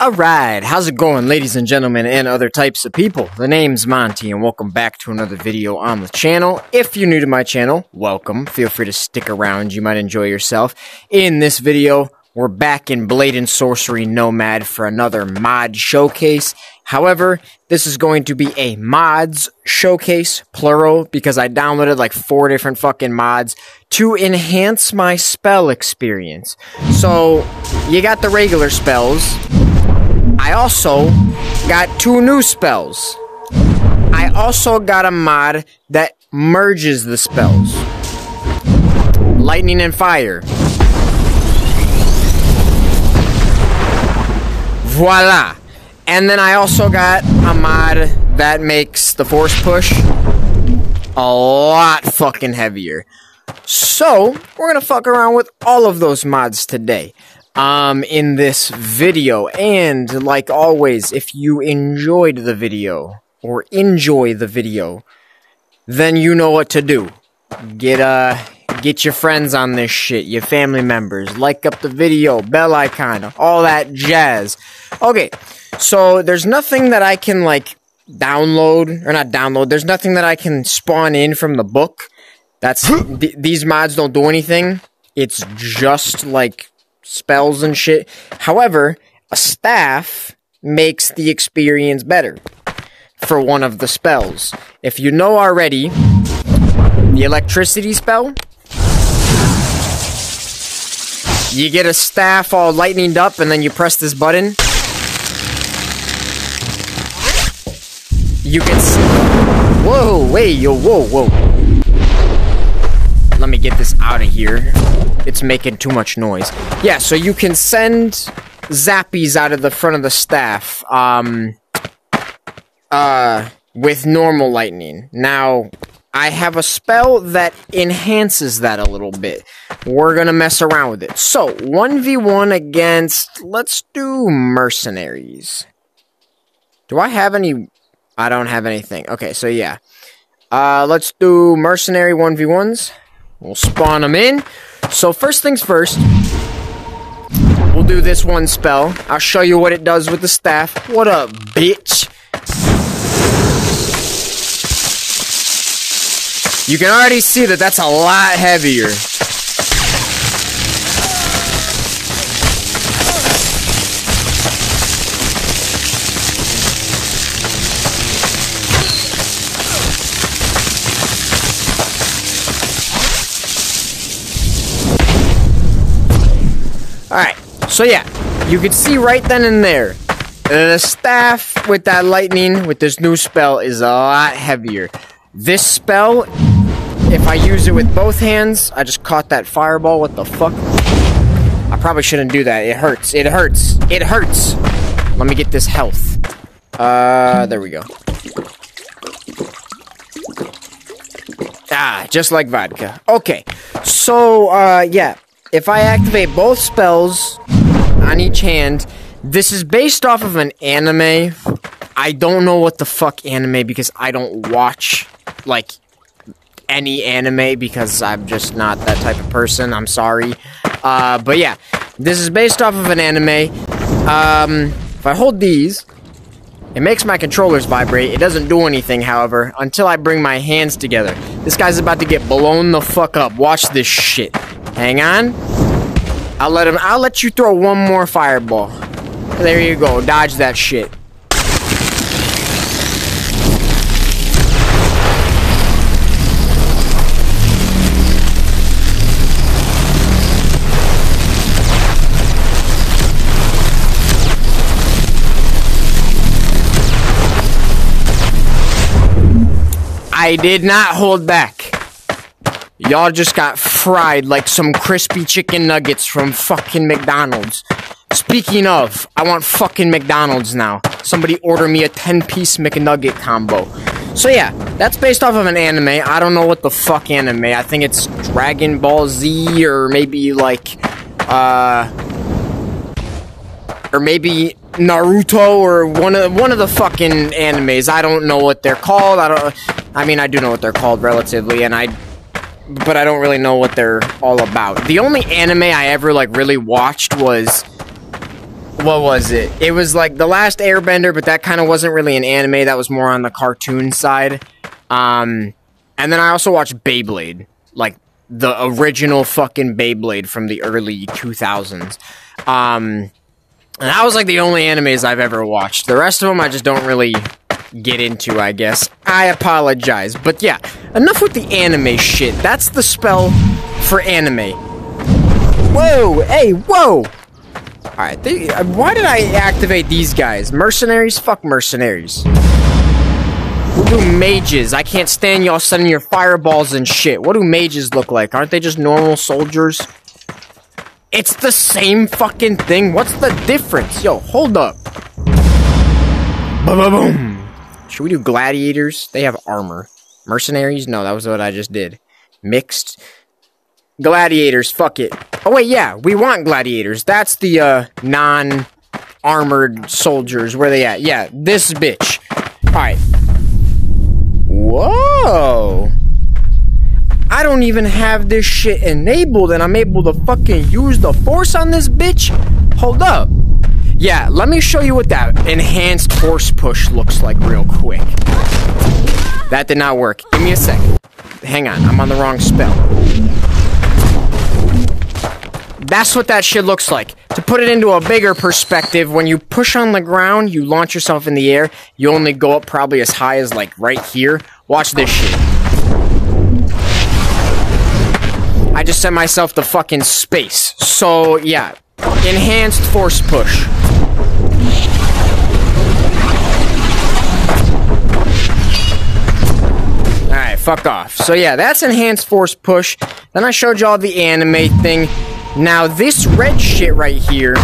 Alright, how's it going ladies and gentlemen and other types of people? The name's Monte and welcome back to another video on the channel. If you're new to my channel, welcome. Feel free to stick around, you might enjoy yourself. In this video, we're back in Blade and Sorcery Nomad for another mod showcase. However, this is going to be a mods showcase, plural, because I downloaded like four different fucking mods to enhance my spell experience. So, you got the regular spells. I also got two new spells. I also got a mod that merges the spells. Lightning and fire. Voila! And then I also got a mod that makes the force push a lot fucking heavier. So, we're gonna fuck around with all of those mods today. Um, in this video. And, like always, if you enjoyed the video, or enjoy the video, then you know what to do. Get, uh, get your friends on this shit, your family members, like up the video, bell icon, all that jazz. Okay, so there's nothing that I can like download or not download. There's nothing that I can spawn in from the book. That's th these mods don't do anything. It's just like spells and shit. However, a staff makes the experience better for one of the spells. If you know already, the electricity spell, you get a staff all lightninged up and then you press this button you can see. Whoa, wait, yo, whoa, whoa. Let me get this out of here. It's making too much noise. Yeah, so you can send zappies out of the front of the staff, um, uh, with normal lightning. Now, I have a spell that enhances that a little bit. We're gonna mess around with it. So, 1v1 against, let's do mercenaries. Do I have any I don't have anything. Okay, so yeah. Uh, let's do mercenary 1v1s. We'll spawn them in. So first things first, we'll do this one spell. I'll show you what it does with the staff. What up, bitch? You can already see that that's a lot heavier. So yeah, you could see right then and there, the staff with that lightning, with this new spell, is a lot heavier. This spell, if I use it with both hands, I just caught that fireball, what the fuck? I probably shouldn't do that, it hurts, it hurts, it hurts! Let me get this health. Uh, there we go. Ah, just like vodka. Okay, so, uh, yeah if I activate both spells on each hand, this is based off of an anime. I don't know what the fuck anime because I don't watch like any anime because I'm just not that type of person. I'm sorry. Uh, but yeah, this is based off of an anime. Um, if I hold these, it makes my controllers vibrate. It doesn't do anything, however, until I bring my hands together. This guy's about to get blown the fuck up. Watch this shit. Hang on. I'll let him. I'll let you throw one more fireball. There you go. Dodge that shit. I did not hold back. Y'all just got fried like some crispy chicken nuggets from fucking McDonald's. Speaking of, I want fucking McDonald's now. Somebody order me a 10-piece McNugget combo. So yeah, that's based off of an anime. I don't know what the fuck anime. I think it's Dragon Ball Z or maybe like, uh... Or maybe Naruto or one of one of the fucking animes. I don't know what they're called. I don't. I mean, I do know what they're called relatively, and I but I don't really know what they're all about. The only anime I ever, like, really watched was what was it? It was like the last Airbender, but that kind of wasn't really an anime. That was more on the cartoon side. Um, and then I also watched Beyblade, like the original fucking Beyblade from the early 2000s. Um, and that was like the only animes I've ever watched. The rest of them I just don't really get into, I guess. I apologize. But yeah, enough with the anime shit. That's the spell for anime. Whoa, hey, whoa! Alright, uh, why did I activate these guys? Mercenaries? Fuck mercenaries. What do mages? I can't stand y'all sending your fireballs and shit. What do mages look like? Aren't they just normal soldiers? It's the same fucking thing. What's the difference? Yo, hold up. Boom, boom, boom. Should we do gladiators? They have armor. Mercenaries? No, that was what I just did. Mixed. Gladiators, fuck it. Oh wait, yeah, we want gladiators. That's the, uh, non-armored soldiers. Where they at? Yeah, this bitch. Alright. Whoa! I don't even have this shit enabled and I'm able to fucking use the force on this bitch? Hold up. Yeah, let me show you what that enhanced force push looks like real quick. That did not work. Give me a second. Hang on, I'm on the wrong spell. That's what that shit looks like. To put it into a bigger perspective, when you push on the ground, you launch yourself in the air, you only go up probably as high as like right here. Watch this shit. I just sent myself to fucking space. So, yeah. Enhanced force push. Fuck off. So yeah, that's enhanced force push. Then I showed y'all the anime thing. Now, this red shit right here...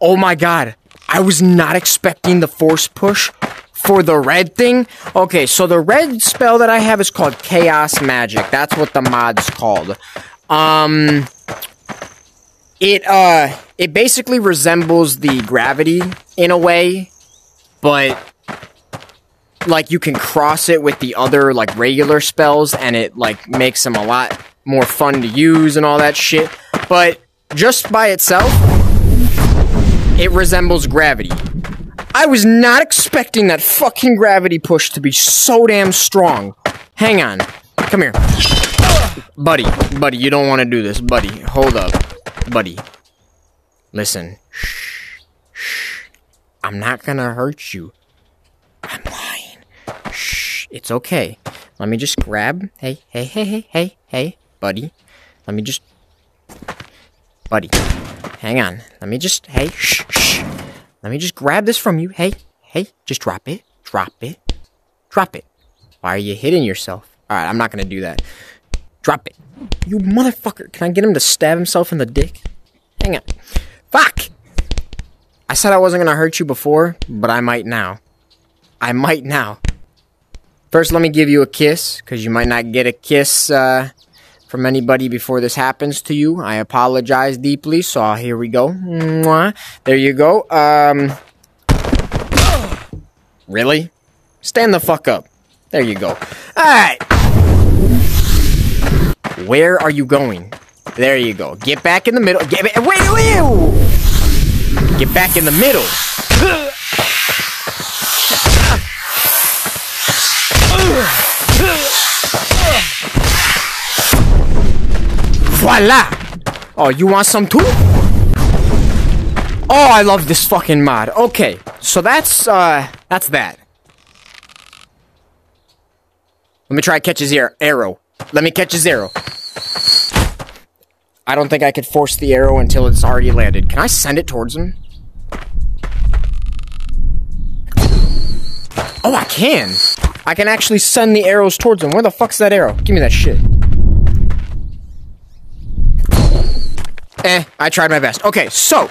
Oh my god. I was not expecting the force push for the red thing. Okay, so the red spell that I have is called Chaos Magic. That's what the mod's called. Um... It, uh... It basically resembles the gravity in a way, but like you can cross it with the other like regular spells and it like makes them a lot more fun to use and all that shit. But just by itself, it resembles gravity. I was not expecting that fucking gravity push to be so damn strong. Hang on. Come here. Buddy, buddy, you don't want to do this. Buddy, hold up. Buddy. Listen. Shh. I'm not gonna hurt you. I'm lying. Shh, it's okay. Let me just grab. Hey, hey, hey, hey, hey, hey, buddy. Let me just. Buddy. Hang on. Let me just. Hey, shh, shh. Let me just grab this from you. Hey, hey, just drop it. Drop it. Drop it. Why are you hitting yourself? Alright, I'm not gonna do that. Drop it. You motherfucker. Can I get him to stab himself in the dick? Hang on. Fuck! I said I wasn't gonna hurt you before, but I might now. I might now. First, let me give you a kiss, because you might not get a kiss uh, from anybody before this happens to you. I apologize deeply, so here we go. Mwah. There you go. Um, really? Stand the fuck up. There you go. Alright. Where are you going? There you go. Get back in the middle. Get wait, wait. Get back in the middle. Voila! Oh, you want some too? Oh, I love this fucking mod. Okay, so that's, uh, that's that. Let me try to catch his arrow. Let me catch his arrow. I don't think I could force the arrow until it's already landed. Can I send it towards him? Oh, I can! I can actually send the arrows towards him. Where the fuck's that arrow? Give me that shit. Eh, I tried my best. Okay, so,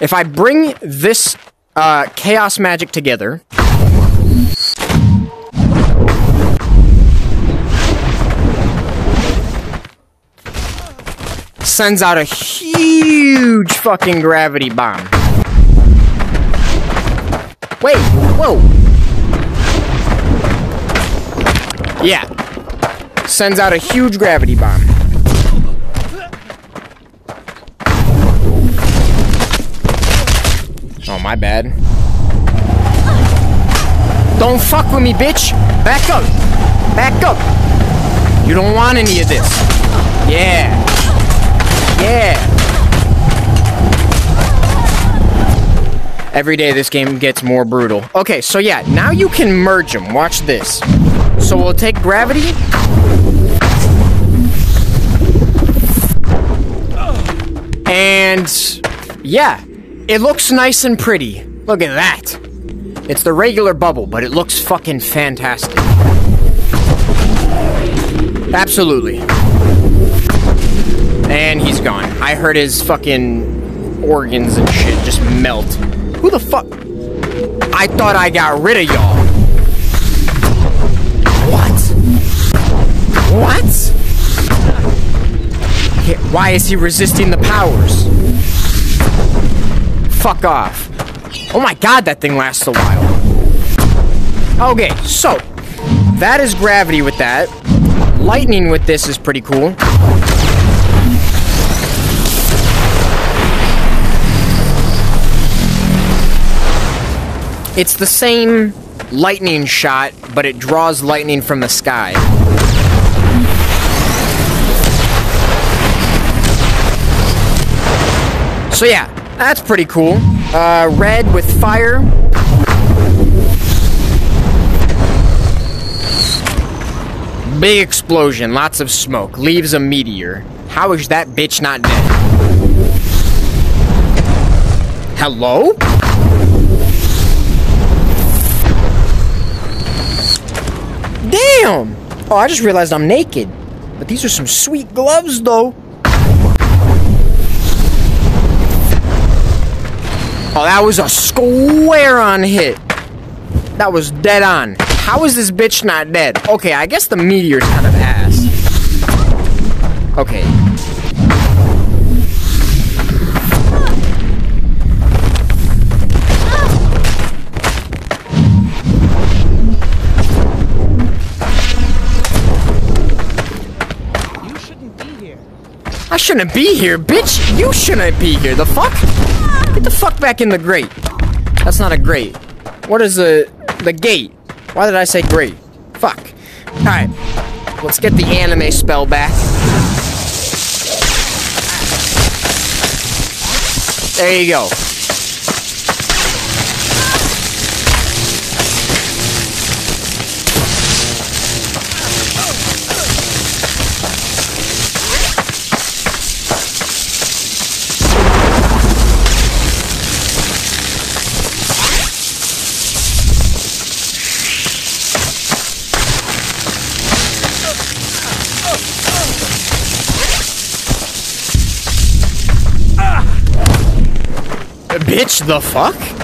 if I bring this uh, chaos magic together... Sends out a huge fucking gravity bomb. Wait, whoa. Yeah. Sends out a huge gravity bomb. Oh, my bad. Don't fuck with me, bitch! Back up! Back up! You don't want any of this. Yeah. Yeah. Every day this game gets more brutal. Okay, so yeah, now you can merge them. Watch this. So we'll take gravity. And yeah, it looks nice and pretty. Look at that. It's the regular bubble, but it looks fucking fantastic. Absolutely. And he's gone. I heard his fucking organs and shit just melt. Who the fuck? I thought I got rid of y'all. What? Why is he resisting the powers? Fuck off. Oh my god, that thing lasts a while. Okay, so that is gravity with that. Lightning with this is pretty cool. It's the same lightning shot, but it draws lightning from the sky. So yeah, that's pretty cool. Uh, red with fire. Big explosion, lots of smoke, leaves a meteor. How is that bitch not dead? Hello? Damn! Oh, I just realized I'm naked. But these are some sweet gloves, though. Oh, that was a square on hit. That was dead on. How is this bitch not dead? Okay, I guess the meteor's kind of ass. Okay. You shouldn't be here. I shouldn't be here, bitch! You shouldn't be here, the fuck? Get the fuck back in the grate. That's not a grate. What is the... the gate? Why did I say grate? Fuck. Alright. Let's get the anime spell back. There you go. Bitch, the fuck?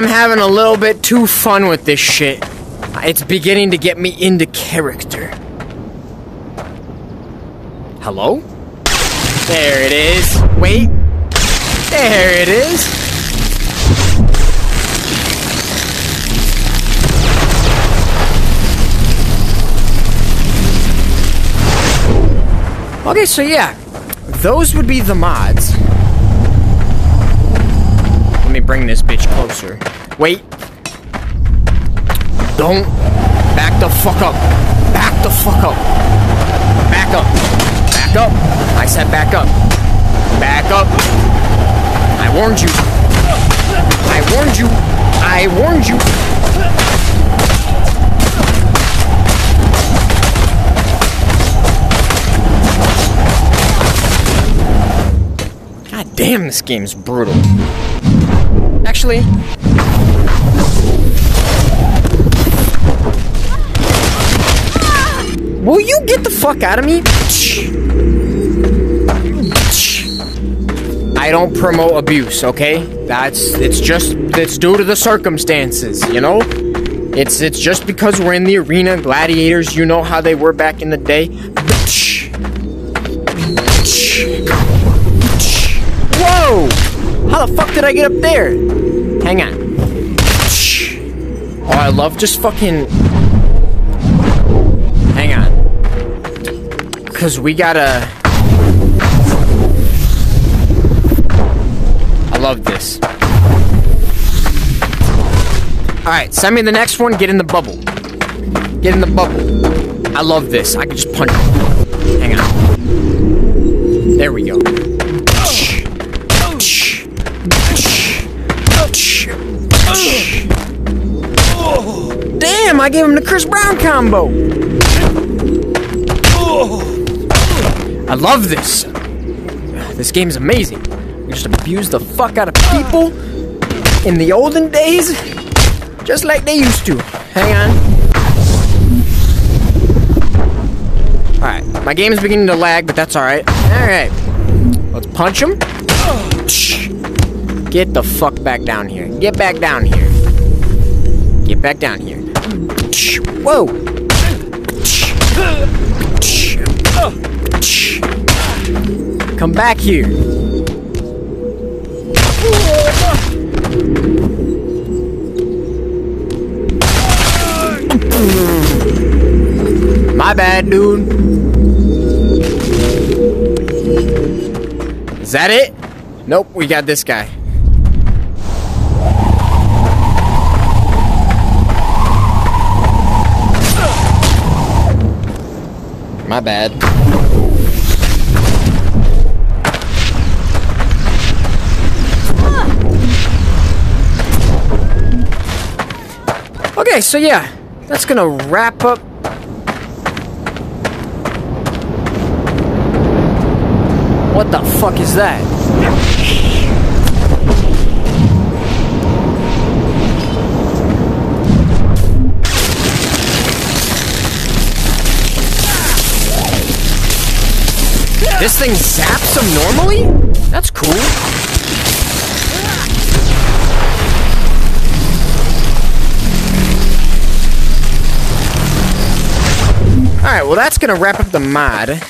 I'm having a little bit too fun with this shit. It's beginning to get me into character. Hello? There it is. Wait. There it is. Okay, so yeah. Those would be the mods. Let me bring this bitch closer. Wait. Don't. Back the fuck up. Back the fuck up. Back up. Back up. I said back up. Back up. I warned you. I warned you. I warned you. God damn, this game's brutal. Actually, will you get the fuck out of me? I don't promote abuse, okay? That's it's just it's due to the circumstances, you know? It's it's just because we're in the arena, gladiators, you know how they were back in the day. Whoa! How the fuck did I get up there? Hang on. Oh, I love just fucking. Hang on. Because we gotta. I love this. Alright, send me the next one. Get in the bubble. Get in the bubble. I love this. I can just punch. Hang on. There we go. Damn, I gave him the Chris Brown combo. I love this. This game is amazing. We just abuse the fuck out of people in the olden days, just like they used to. Hang on. Alright, my game is beginning to lag, but that's alright. Alright. Let's punch him. Get the fuck back down here. Get back down here. Get back down here. Whoa! Come back here. My bad, dude. Is that it? Nope, we got this guy. My bad. Okay, so yeah, that's gonna wrap up. What the fuck is that? Thing zaps him normally? That's cool. Alright, well that's gonna wrap up the mod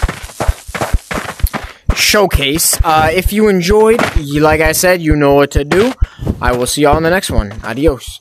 showcase. Uh, if you enjoyed, like I said, you know what to do. I will see y'all in the next one. Adios.